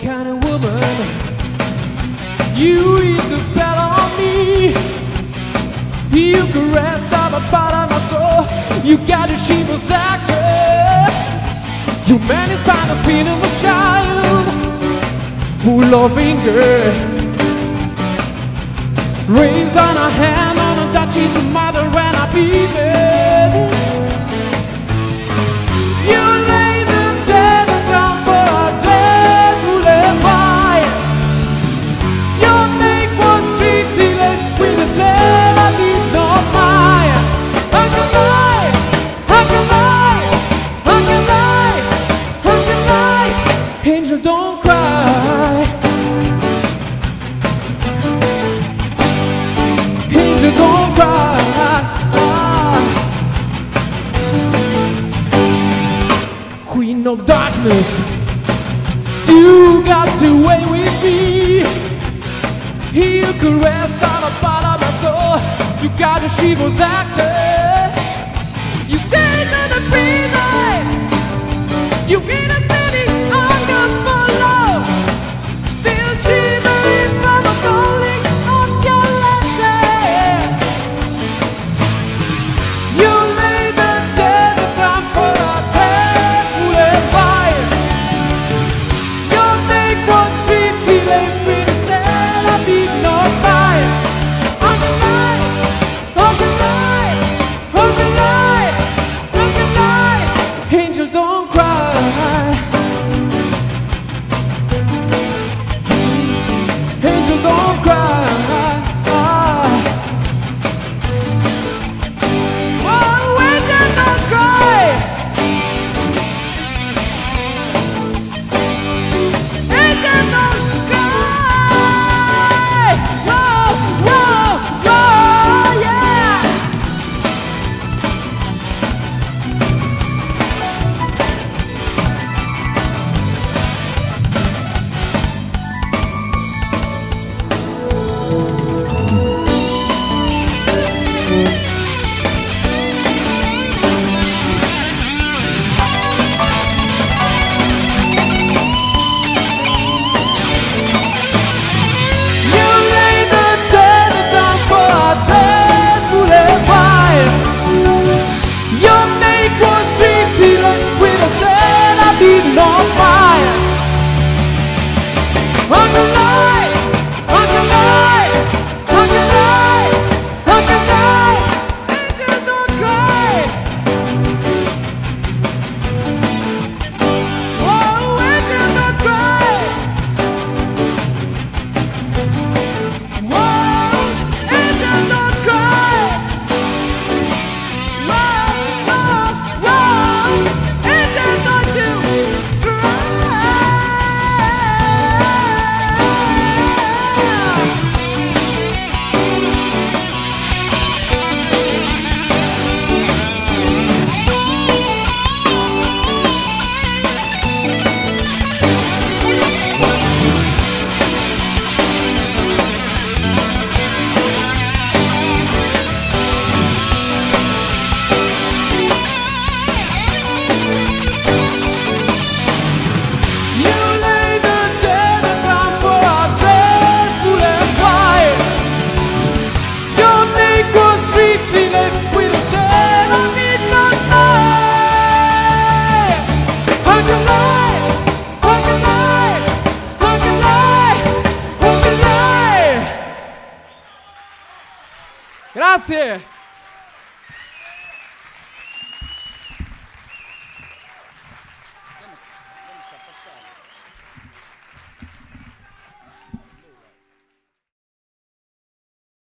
kind of woman. You eat the spell on me. You caressed all the bottom of my soul. You got a sheep's actor. You managed by the speed of a child. Full of anger. Raised on a hand on a duchess, mother, and a beaver. darkness. You got to wait with me. You rest on the bottom of my soul. You got your shivers acting. You stayed on the free night. You made Grazie!